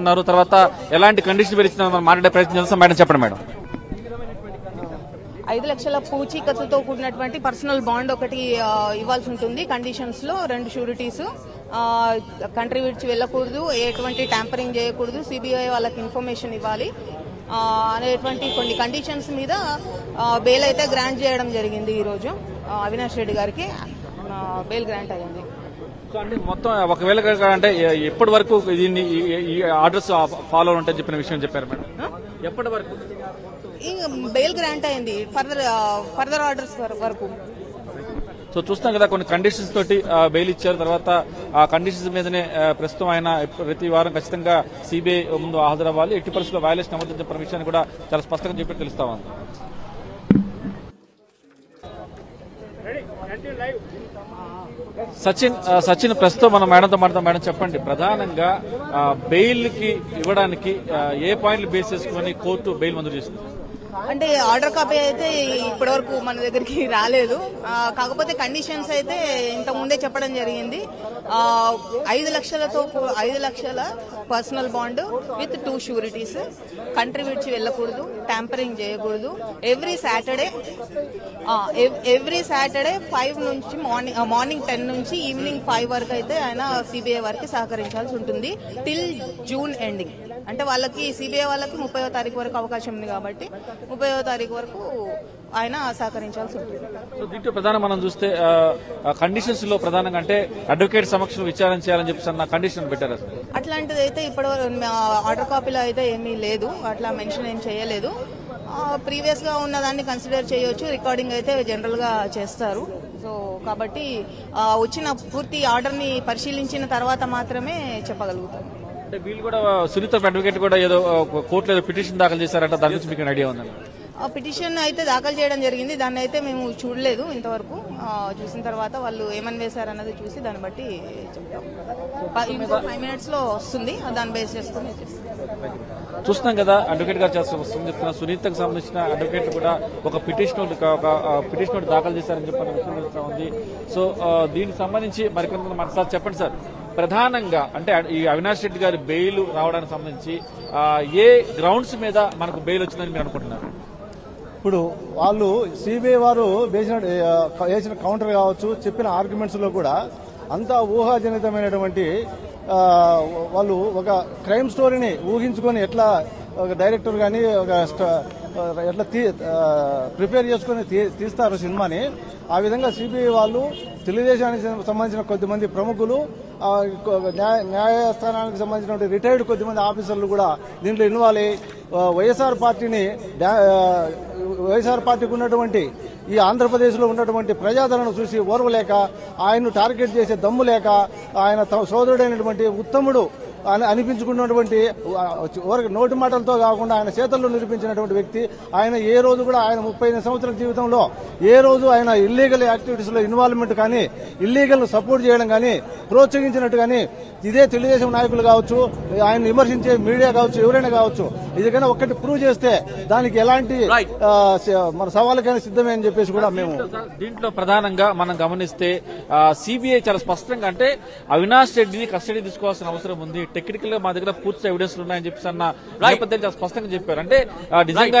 ఉన్నారు తర్వాత ఎలాంటి కండిషన్ పెరిచిన మాట్లాడే ప్రయత్నం చేస్తాం మేడం చెప్పండి మేడం. ఐదు లక్షల పూచీకత్తుతో కూడినటువంటి పర్సనల్ బాండ్ ఒకటి ఇవ్వాల్సి ఉంటుంది. కండిషన్స్లో రెండు షూరిటీస్ కంట్రీ విడిచి వెళ్ళకూడదు. ఎటువంటి ట్యాంపరింగ్ చేయకూడదు. సిబిఐ వాళ్ళకి ఇన్ఫర్మేషన్ ఇవ్వాలి. అనేటువంటి కొన్ని కండిషన్స్ మీద బెయిల్ అయితే గ్రాంట్ చేయడం జరిగింది ఈరోజు. అవినాష్ రెడ్డి గారికి బెయిల్ గ్రాంట్ అయింది. సో మొత్తం ఒకవేళ అంటే ఎప్పటి వరకు దీన్ని ఈ- ఆర్డర్స్ ఫాలో ఉంటాయని చెప్పిన విషయం చెప్పారు మేడం. ఎప్పటి వరకు? బెయిల్ గ్రాంట్ అయింది ఫర్దర్ ఫర్దర్ ఆర్డర్స్ వరకు. సో చూస్తాం కదా కొన్ని కండిషన్స్ తోటి బెయిల్ ఇచ్చారు. తర్వాత ఆ కండిషన్స్ మీదనే ప్రస్తుతం ఆయన ప్రతి వారం ఖచ్చితంగా సిబిఐ ముందు హాజరవ్వాలి. ఎట్టి పరిస్థితుల్లో వయలేషన్ అవ్వదని చెప్పిన విషయాన్ని కూడా చాలా స్పష్టంగా చెప్పి తెలుస్తా ఉంది. సచిన్ సచిన్ ప్రస్తుతం మనం మేడంతో మాట్లాడతాం మేడం చెప్పండి. ప్రధానంగా బెయిల్కి ఇవ్వడానికి ఏ పాయింట్లు బేస్ చేసుకుని కోర్టు బెయిల్ మంజూరు చేసింది? అంటే ఆర్డర్ కాపీ అయితే ఇప్పటి వరకు మన దగ్గరికి రాలేదు. కాకపోతే కండిషన్స్ అయితే ఇంత ముందే చెప్పడం జరిగింది. ఐదు లక్షలతో ఐదు లక్షల personal bond with two sureties. Country విడిచి వెళ్ళకూడదు ట్యాంపరింగ్ చేయకూడదు every Saturday every Saturday five నుంచి మార్నింగ్ మార్నింగ్ టెన్ నుంచి ఈవినింగ్ ఫైవ్ వరకు అయితే ఆయన సిబిఐ వారికి సహకరించాల్సి ఉంటుంది. టిల్ జూన్ ఎండింగ్ అంటే వాళ్ళకి సిబిఐ వాళ్ళకి ముప్పైవ తారీఖు వరకు అవకాశం ఉంది కాబట్టి ముప్పైవ తారీఖు వరకు ఆయన సహకరించాల్సి ఉంటుంది. సో దీంట్లో ప్రధానం మనం చూస్తే కండిషన్స్లో ప్రధానంగా అంటే అడ్వకేట్ సమక్షంలో విచారణ చేయాలని చెప్పి అన్న కండిషన్ పెట్టారు అట్లాంటిది అయితే ఇప్పుడు ఆర్డర్ కాపీలో అయితే ఏమీ లేదు. అట్లా మెన్షన్ ఏం చేయలేదు. ప్రీవియస్గా ఉన్న దాన్ని కన్సిడర్ చేయొచ్చు. రికార్డింగ్ అయితే జనరల్గా చేస్తారు. సో కాబట్టి వచ్చిన పూర్తి ఆర్డర్ని పరిశీలించిన తర్వాత మాత్రమే చెప్పగలుగుతాం. అంటే వీళ్ళు కూడా సునీత అడ్వకేట్ కూడా ఏదో కోర్టులో ఏదో పిటిషన్ దాఖలు చేశారంట దాని గురించి మీకు ఐడియా ఉందండి పిటిషన్ అయితే దాఖలు చేయడం జరిగింది. దాన్ని అయితే మేము చూడలేదు ఇంతవరకు. చూసిన తర్వాత వాళ్ళు ఏమని వేశారన్నది చూసి దాన్ని బట్టి చెప్తాం. ఫైవ్ మినిట్స్లో వస్తుంది. దాన్ని బేస్ చేసుకుని చేస్తాం. చూస్తున్నాం కదా అడ్వకేట్ గారు చేస్తున్న వస్తుంది చెప్తున్న సునీతకు సంబంధించిన అడ్వకేట్ కూడా ఒక పిటిషన్ ఒక పిటిషన్ దాఖలు చేశారని తెలుస్తా ఉంది. సో దీనికి సంబంధించి మరికొంత మన సార్ చెప్పండి సార్. ప్రధానంగా అంటే ఈ అవినాష్ రెడ్డి గారి బెయిల్ రావడానికి సంబంధించి ఏ గ్రౌండ్స్ మీద మనకు బెయిల్ వచ్చిందని మీరు అనుకుంటున్నారు? ఇప్పుడు వాళ్ళు సిబిఐ వారు వేసిన వేసిన కౌంటర్ కావచ్చు చెప్పిన ఆర్గ్యుమెంట్స్లో కూడా అంతా ఊహాజనితమైనటువంటి వాళ్ళు ఒక క్రైమ్ స్టోరీని ఊహించుకొని ఎట్లా ఒక డైరెక్టర్ కానీ ఒక స్ట- ఎట్లా తీ ప్రిపేర్ చేసుకుని తీ- తీస్తారు సినిమాని. ఆ విధంగా సిబిఐ వాళ్ళు తెలుగుదేశానికి సంబంధించిన కొద్దిమంది ప్రముఖులు న్యాయ న్యాయస్థానానికి సంబంధించిన రిటైర్డ్ కొద్దిమంది ఆఫీసర్లు కూడా దీంట్లో ఇన్వాల్వ్ అయ్యి వైఎస్ఆర్ పార్టీని వైఎస్ఆర్ పార్టీకి ఉన్నటువంటి ఈ ఆంధ్రప్రదేశ్లో ఉన్నటువంటి ప్రజాదరణ చూసి ఓర్వలేక ఆయన్ను టార్గెట్ చేసే దమ్ము లేక ఆయన సోదరుడైనటువంటి ఉత్తముడు అనిపించుకున్నటువంటి నోటి మాటలతో కాకుండా ఆయన చేతల్లో నిరూపించినటువంటి వ్యక్తి ఆయన ఏ రోజు కూడా ఆయన ముప్పై సంవత్సరాల జీవితంలో ఏ రోజు ఆయన ఇల్లీగల్ యాక్టివిటీస్లో ఇన్వాల్వ్మెంట్ కానీ ఇల్లీగల్ సపోర్ట్ చేయడం కానీ ప్రోత్సహించినట్టు కానీ ఇదే తెలుగుదేశం నాయకులు కావచ్చు ఆయన విమర్శించే మీడియా కావచ్చు ఎవరైనా కావచ్చు ఇదికైనా ఒక్కటి ప్రూవ్ చేస్తే దానికి ఎలాంటి మన సవాళ్ళకైనా సిద్ధమే అని చెప్పేసి కూడా మేము దీంట్లో ప్రధానంగా మనం గమనిస్తే సిబిఐ చాలా స్పష్టంగా అంటే అవినాష్ రెడ్డిని కస్టడీ తీసుకోవాల్సిన అవసరం ఉంది టెక్నికల్గా మా దగ్గర పూర్తి ఎవిడెన్స్ ఉన్నాయని చెప్పి అన్న నేపథ్యం చాలా స్పష్టంగా చెప్పారు. అంటే నిజంగా